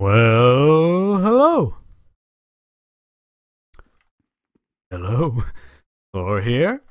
Well, hello. Hello. Thor here.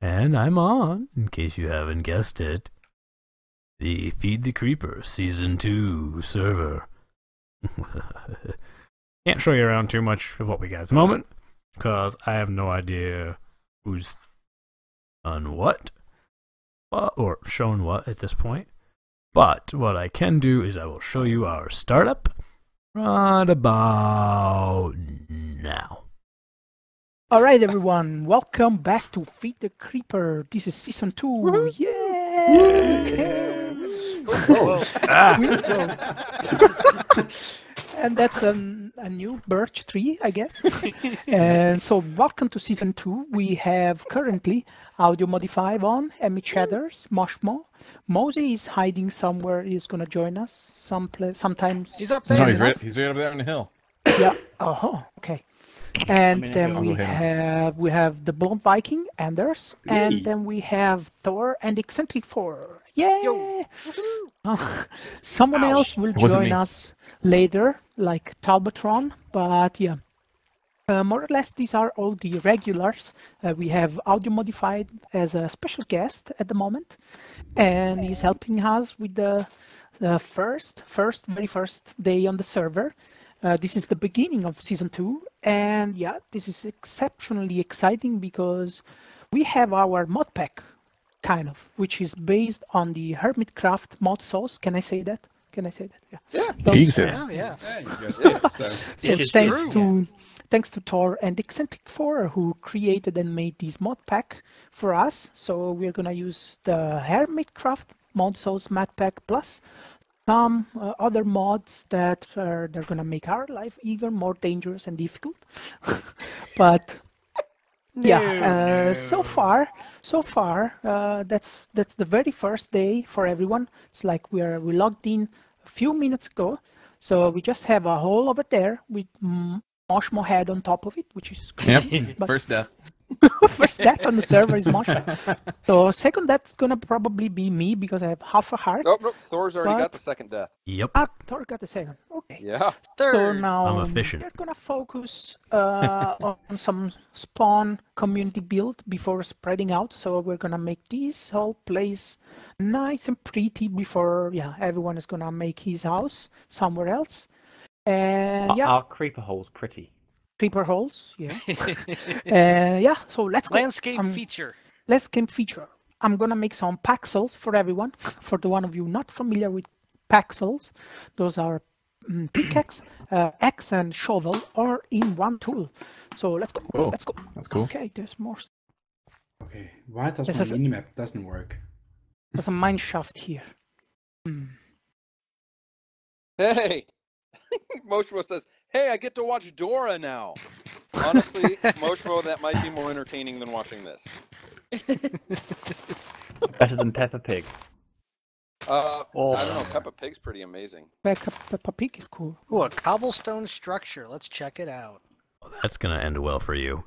And I'm on, in case you haven't guessed it, the Feed the Creeper Season 2 server. Can't show you around too much of what we got at the moment, because I have no idea who's done what, uh, or shown what at this point. But what I can do is I will show you our startup right about now. All right, everyone, welcome back to Feed the Creeper. This is season 2 Yeah! Ah, We- and that's an, a new birch tree, I guess. and so, welcome to season two. We have currently audio modified on Emmy Chatters, Moshmo. Mosey is hiding somewhere. He's gonna join us some sometimes. He's up there. No, he's right. He's right over there on the hill. Yeah. Oh, okay. And mean, then we have we have the blonde Viking Anders, and then we have Thor and eccentric Four. Yeah. Uh, someone else will join me. us later, like Talbotron. But yeah, uh, more or less these are all the regulars. Uh, we have Audio Modified as a special guest at the moment, and he's helping us with the, the first, first, very first day on the server. Uh, this is the beginning of season two, and yeah, this is exceptionally exciting because we have our mod pack, kind of, which is based on the Hermitcraft ModSauce. Can I say that? Can I say that? Yeah. Yeah, you can say that. Oh yeah. So This thanks true. to thanks to Tor and Eccentric Four who created and made this mod pack for us. So we're gonna use the Hermitcraft ModSauce mod pack plus some uh, other mods that are they're gonna make our life even more dangerous and difficult. but yeah, uh, so far, so far, uh, that's that's the very first day for everyone. It's like we are we logged in a few minutes ago, so we just have a hole over there with Moshmo head on top of it, which is Yep. First death. first death on the server is Moshmo. so second death's gonna probably be me because I have half a heart. Nope, nope. Thor's already What? got the second death. yep. Ah, Thor got the second. Okay. Yeah. So Third. now I'm efficient. we're gonna focus uh, on some spawn community build before spreading out. So we're gonna make this whole place nice and pretty before yeah everyone is gonna make his house somewhere else. And Our, yeah, our creeper hole's pretty. Creeper holes. Yeah. uh, yeah. So let's go. Landscape Um, feature. Let's game feature. I'm gonna make some paxels for everyone. For the one of you not familiar with paxels, those are mm, pickaxe, uh, axe, and shovel, or in one tool. So let's go. Whoa. Let's go. That's cool. Okay, there's more. Okay, why does There's my a- minimap doesn't work? There's a mine shaft here. Hmm. Hey. Moshmo says, "Hey, I get to watch Dora now." Honestly, Moshmo, that might be more entertaining than watching this. Better than Peppa Pig. Uh, Oh. I don't know. Peppa Pig's pretty amazing. Peppa, Peppa Pig is cool. Ooh, a cobblestone structure. Let's check it out. That's gonna end well for you.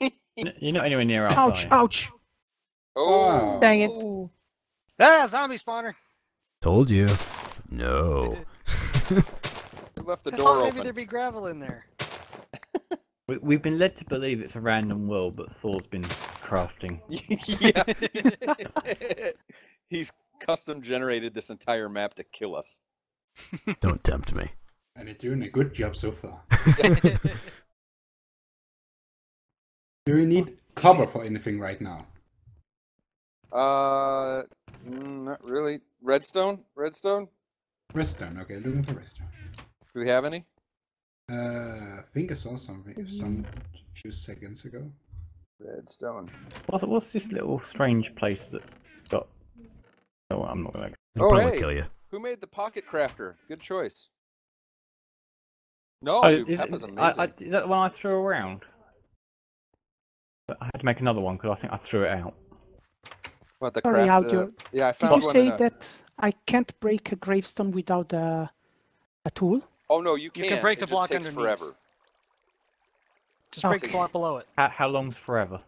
You're not anywhere near us. Ouch! Ouch! Oh, Dang it! Ah, zombie spawner. Told you. No. We left the I door thought maybe open. there'd be gravel in there. We, we've been led to believe it's a random world, but Thor's been crafting. yeah. He's custom generated this entire map to kill us. Don't tempt me. And it's doing a good job so far. Do we need cover for anything right now? Uh, mm, not really. Redstone? Redstone? Redstone, okay, looking for redstone. Do we have any? Uh, I think I saw something some few seconds ago. Redstone. What's, what's this little strange place that's got? Oh, I'm not gonna. I'll Oh, hey. kill you. Who made the pocket crafter? Good choice. No, Oh, dude, is, Peppa's it- amazing. I, I, is that the one I threw around? But I had to make another one because I think I threw it out. What the Sorry, craft? Audio. uh, yeah, I Did you one. say a- that I can't break a gravestone without a, a tool? Oh no, you You can. can break it the just block takes underneath. forever. Just break Okay. the block below it. How, how long's forever?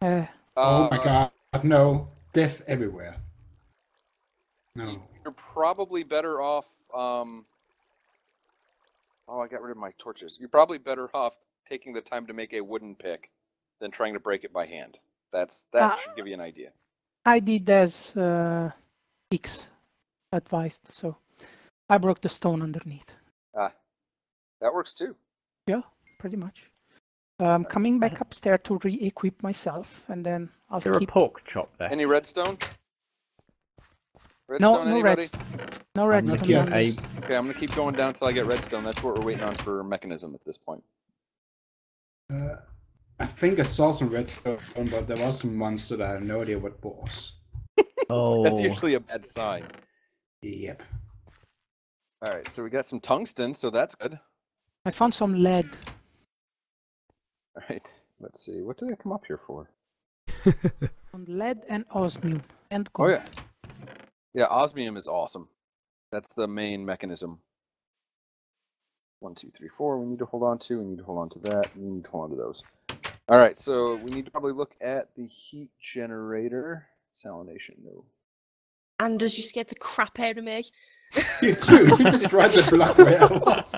Uh, oh my Uh, god, no. Death everywhere. No. You're probably better off um, Oh, I got rid of my torches. You're probably better off taking the time to make a wooden pick than trying to break it by hand. That's that Uh, should give you an idea. I did as uh, X advised, so I broke the stone underneath, That works too. Yeah, pretty much. Um, I'm coming back upstairs to re-equip myself, and then I'll Is there a keep. pork chop there? Any redstone? No, Redstone, no anybody? redstone. No I'm redstone. looking at ones. Okay, I'm gonna keep going down until I get redstone. That's what we're waiting on for Mekanism at this point. Uh, I think I saw some redstone, but there was some monster that I have no idea what was. Oh, That's usually a bad sign. Yep. All right, so we got some tungsten, so that's good. I found some lead. All right, let's see. What did I come up here for? On lead and osmium and Oh yeah, yeah. Osmium is awesome. That's the main Mekanism. One, two, three, four. We need to hold on to. We need to hold on to that. We need to hold on to those. All right, so we need to probably look at the heat generator. Salination, no. Anders, you scared the crap out of me. You too. You destroyed the block where I was.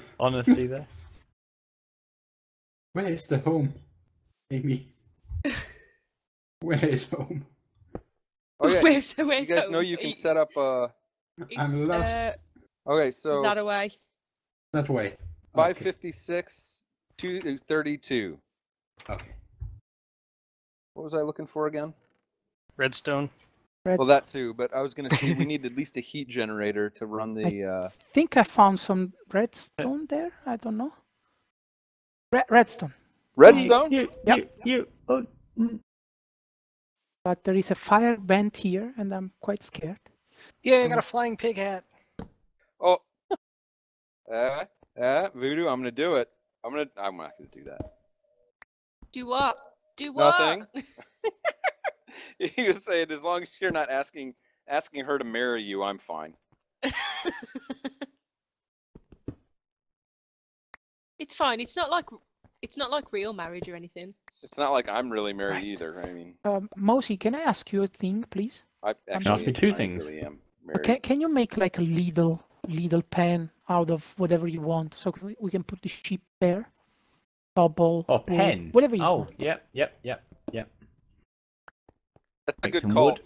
honesty there. Where is the home, Amy? Where is home? Oh yeah, where's, you guys home? know you can set up. Uh, I'm lost. Uh, okay, so that away. That way. five Okay. fifty six, two thirty two. Okay. What was I looking for again? Redstone. Well, that too, but I was gonna say we need at least a heat generator to run the. Uh, think I found some redstone there. I don't know. Re- redstone, redstone. You, Yep. you, you, oh, mm. but there is a fire vent here, and I'm quite scared. Yeah, I got a flying pig hat. Oh. Uh, uh, voodoo. I'm gonna do it. I'm gonna. I'm not gonna do that. Do what? Do what? Nothing. he was saying, as long as you're not asking asking her to marry you, I'm fine. it's fine. It's not like it's not like real marriage or anything. It's not like I'm really married Right. either. I mean, Um, Mosi, can I ask you a thing, please? I Can actually I ask you two I things? really am married. Can Can you make like a little little pen out of whatever you want, so we, we can put the sheep there? Bubble. Oh, pen. Whatever you Oh, want. yep, yep, yep, yep. That's a good call. wood.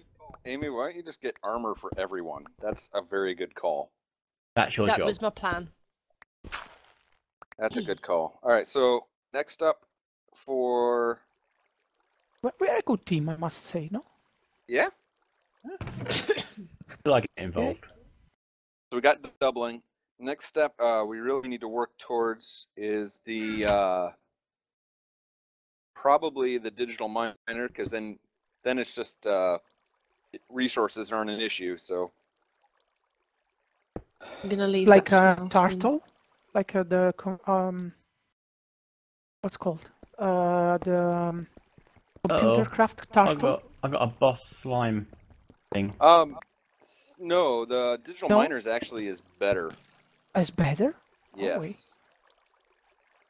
Amy, why don't you just get armor for everyone? That's a very good call. That's your that job. was my plan. That's a good call. All right, so next up for We're, we're a good team, I must say. No. yeah, Still like get involved. so we got doubling. Next step uh, we really need to work towards is the uh, probably the digital miner because then then it's just uh, resources aren't an issue. So I'm gonna leave like a smelting. turtle, like uh, the um, what's called uh the um, computer Uh-oh. craft I've turtle. got, I've got a boss slime thing. um, no, the digital No? miners actually is better. Is better. Oh. Yes.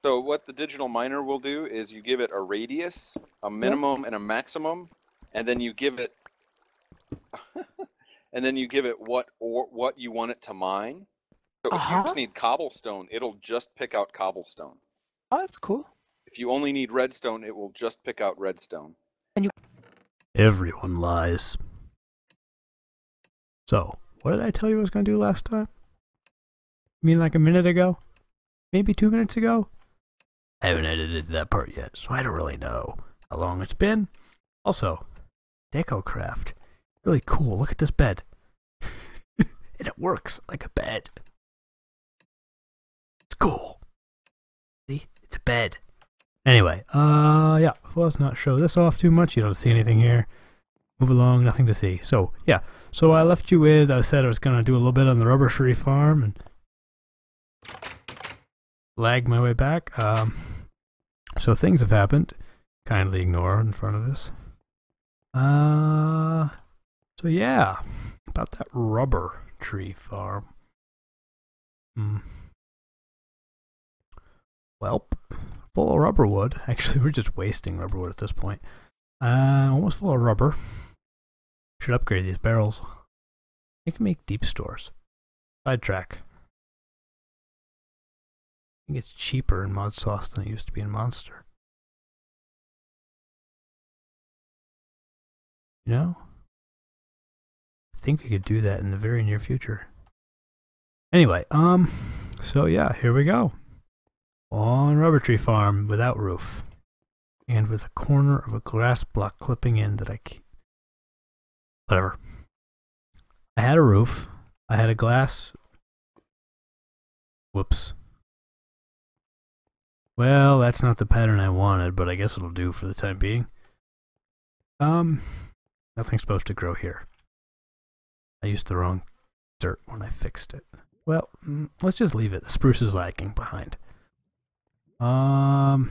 So what the digital miner will do is you give it a radius, a minimum, and a maximum, and then you give it, and then you give it what or what you want it to mine. So if you Uh-huh. just need cobblestone, it'll just pick out cobblestone. Oh, that's cool. If you only need redstone, it will just pick out redstone. And you Everyone lies. So, what did I tell you I was going to do last time? You mean like a minute ago? Maybe two minutes ago? I haven't edited that part yet, so I don't really know how long it's been. Also, DecoCraft. Really cool. Look at this bed. and it works like a bed. It's cool. See? It's a bed. Anyway, uh, yeah, let's not show this off too much. You don't see anything here. Move along, nothing to see. So, yeah, so I left you with, I said I was going to do a little bit on the rubber tree farm and lag my way back. Um, so things have happened. Kindly ignore in front of this. Uh, so yeah, about that rubber tree farm. Hmm. Well, full of rubber wood. Actually, we're just wasting rubber wood at this point. Uh, almost full of rubber. Should upgrade these barrels. You can make deep stores. Sidetrack. I think it's cheaper in Mod Sauce than it used to be in Monster. You know? I think we could do that in the very near future. Anyway, um, so yeah, here we go. On Rubber Tree Farm without roof. And with a corner of a glass block clipping in that I. Whatever. I had a roof. I had a glass. Whoops. Well, that's not the pattern I wanted, but I guess it'll do for the time being. Um, nothing's supposed to grow here. I used the wrong dirt when I fixed it. Well, mm, let's just leave it. The spruce is lagging behind. Um,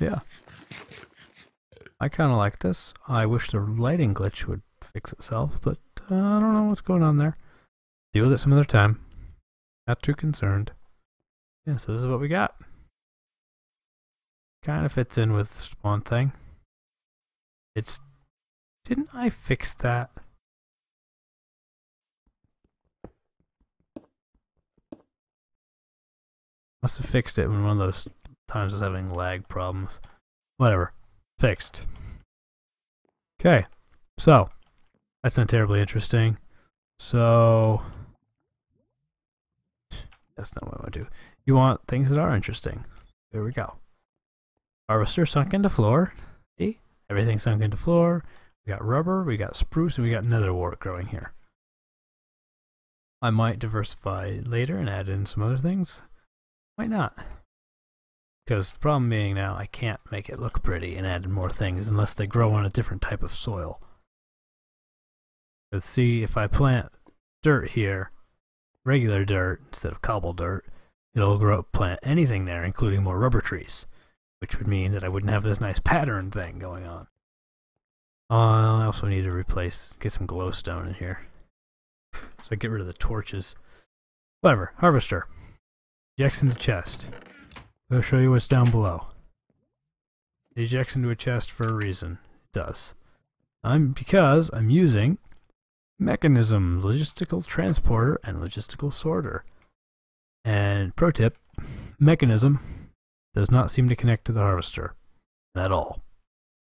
yeah. I kind of like this. I wish the lighting glitch would fix itself, but uh, I don't know what's going on there. Deal with it some other time. Not too concerned. Yeah, so this is what we got. Kind of fits in with Spawn thing. It's. Didn't I fix that? Must have fixed it when one of those times I was having lag problems. Whatever. Fixed. Okay. So, that's not terribly interesting. So, that's not what I want to do. You want things that are interesting. There we go. Harvester sunk into floor. See? Everything sunk into floor. We got rubber, we got spruce, and we got nether wart growing here. I might diversify later and add in some other things. Why not? Because the problem being now, I can't make it look pretty and add in more things unless they grow on a different type of soil. Let's see, if I plant dirt here, regular dirt instead of cobble dirt, it'll grow plant anything there, including more rubber trees, which would mean that I wouldn't have this nice pattern thing going on. Uh, I also need to replace, get some glowstone in here. So I get rid of the torches. Whatever, harvester. Ejects into chest. I'll show you what's down below. It ejects into a chest for a reason. It does. I'm because I'm using Mekanism, logistical transporter, and logistical sorter. And pro tip, Mekanism does not seem to connect to the harvester at all.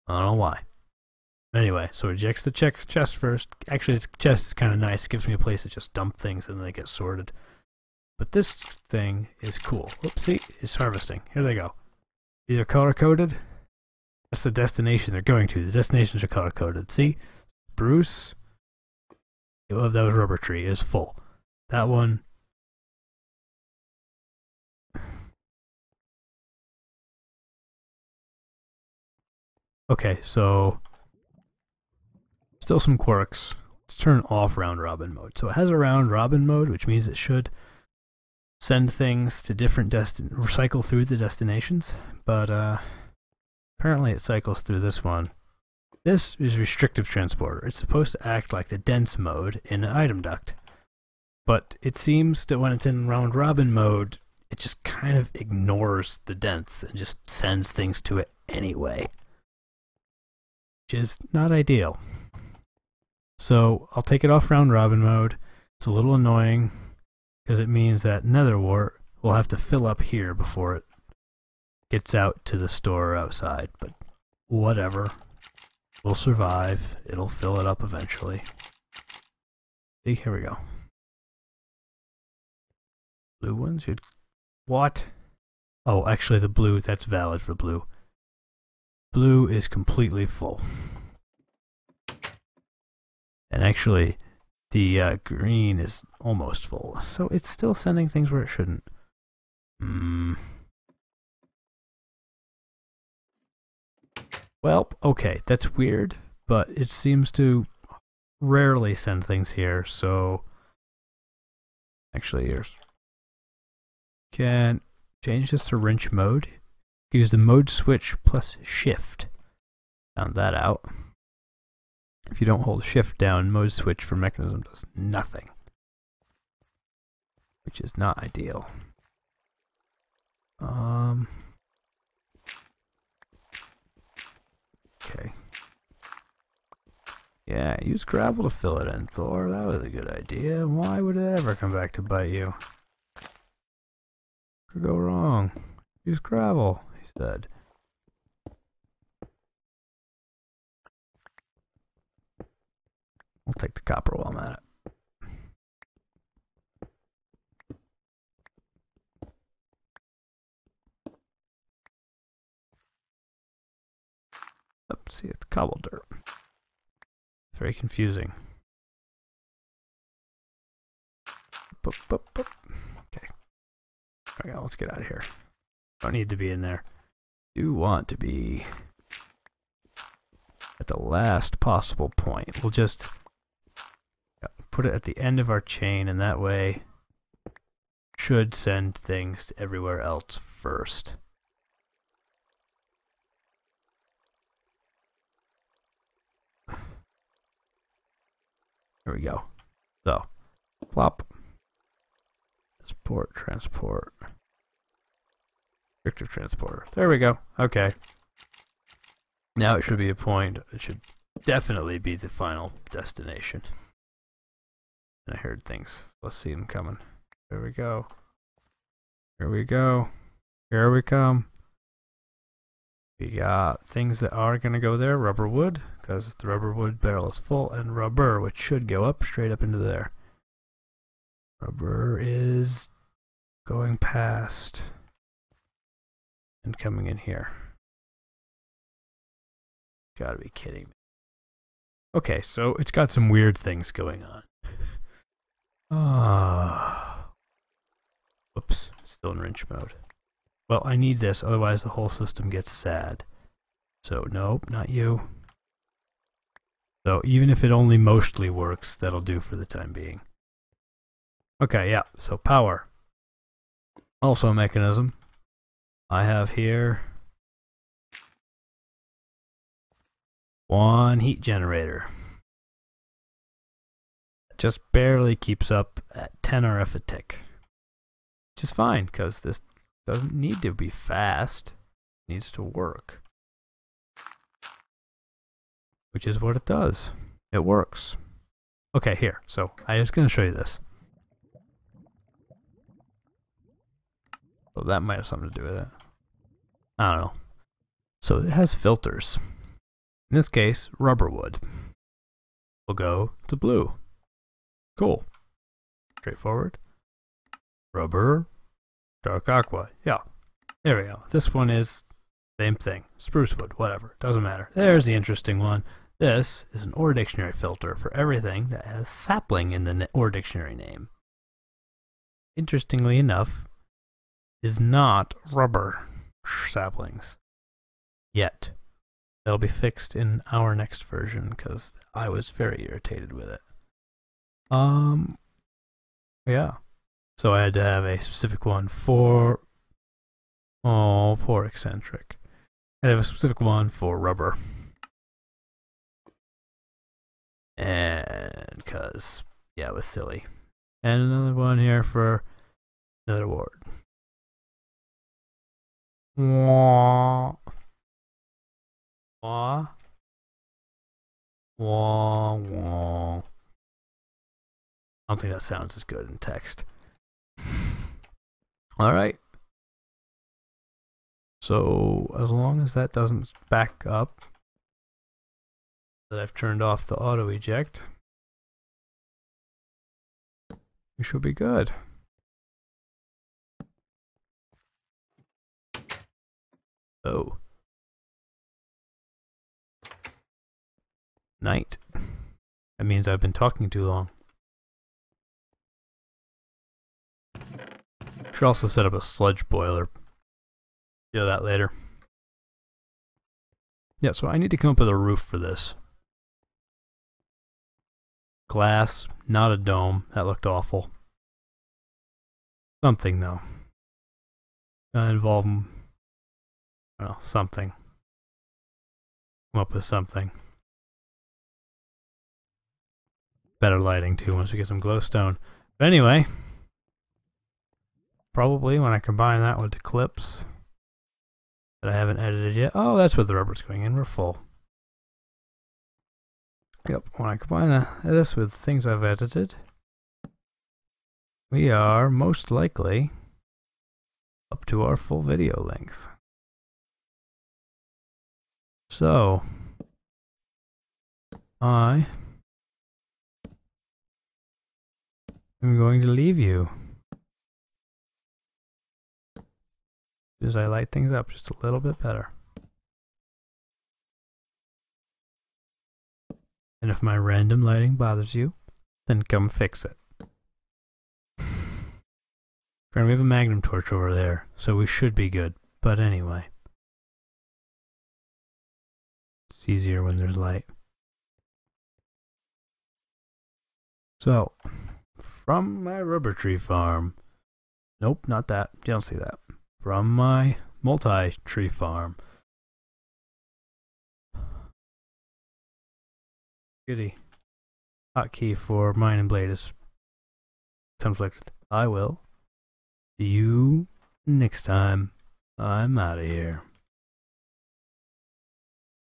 I don't know why. Anyway, so it ejects the check chest first. Actually, its chest is kind of nice. It gives me a place to just dump things and then they get sorted. But this thing is cool. Oopsie, it's harvesting. Here they go. These are color coded. That's the destination they're going to. The destinations are color coded. See, Bruce. Oh, that was rubber tree is full. That one. Okay, so still some quirks. Let's turn off round robin mode. So it has a round robin mode, which means it should send things to different destin cycle through the destinations, but uh, apparently it cycles through this one. This is restrictive transporter. It's supposed to act like the dense mode in an item duct. But it seems that when it's in round robin mode, it just kind of ignores the dense and just sends things to it anyway. Which is not ideal. So I'll take it off round robin mode. It's a little annoying because it means that nether wart will have to fill up here before it gets out to the store outside. But whatever. We'll survive. It'll fill it up eventually. See, here we go. Blue ones should... What? Oh, actually the blue, that's valid for blue. Blue is completely full. And actually, the uh, green is almost full. So it's still sending things where it shouldn't. Hmm. Well, okay, that's weird, but it seems to rarely send things here, so... Actually, here's... Can change this to wrench mode. Use the mode switch plus shift. Found that out. If you don't hold shift down, mode switch for Mekanism does nothing. Which is not ideal. Um... Okay. Yeah, use gravel to fill it in, Thor. That was a good idea. Why would it ever come back to bite you? Could go wrong. Use gravel, he said. I'll take the copper while I'm at it. Let's see, it's cobble dirt. Very confusing. Boop, boop, boop. Okay. We go. Let's get out of here. Don't need to be in there. Do want to be at the last possible point. We'll just put it at the end of our chain, and that way should send things to everywhere else first. There we go. So, plop. Transport, transport. Restrictive transporter. There we go. Okay. Now it should be a point. It should definitely be the final destination. I heard things. Let's see them coming. There we go. Here we go. Here we come. We got things that are going to go there. Rubber wood, because the rubber wood barrel is full, and rubber, which should go up straight up into there. Rubber is going past and coming in here. Gotta be kidding me. Okay, so it's got some weird things going on. Ah. Whoops, still in wrench mode. Well, I need this, otherwise the whole system gets sad. So, nope, not you. So, even if it only mostly works, that'll do for the time being. Okay, yeah, so power. Also a Mekanism. I have here one heat generator. Just barely keeps up at 10 RF a tick. Which is fine, because this doesn't need to be fast. It needs to work. Which is what it does. It works. Okay, here. So, I'm just going to show you this. So that might have something to do with it. I don't know. So it has filters. In this case, rubber wood. We'll go to blue. Cool. Straightforward. Rubber. Dark aqua. Yeah. There we go. This one is same thing. Spruce wood, whatever. Doesn't matter. There's the interesting one. This is an ore dictionary filter for everything that has sapling in the ore dictionary name. Interestingly enough, is not rubber saplings yet. That'll be fixed in our next version because I was very irritated with it. Um, yeah. So I had to have a specific one for. Oh, poor eccentric. I have a specific one for rubber. And because, yeah, it was silly. And another one here for a nether wart. Wah. Wah. Wah, wah. I don't think that sounds as good in text. All right. So, as long as that doesn't back up, that I've turned off the auto eject, we should be good. Oh. Night. That means I've been talking too long. Should also set up a sludge boiler. Do that later. Yeah, so I need to come up with a roof for this. Glass, not a dome. That looked awful. Something, though. Gonna involve well, something. Come up with something. Better lighting too once we get some glowstone. But anyway, probably when I combine that with the clips that I haven't edited yet. Oh, that's where the rubber's going in. We're full. Yep, when I combine this with things I've edited, we are most likely up to our full video length. So, I am going to leave you as I light things up just a little bit better. And if my random lighting bothers you, then come fix it. Granted, we have a magnum torch over there, so we should be good. But anyway. It's easier when there's light. So, from my rubber tree farm. Nope, not that. You don't see that. From my multi tree farm. Goody. Hotkey for mine and blade is conflicted. I will. See you next time. I'm out of here.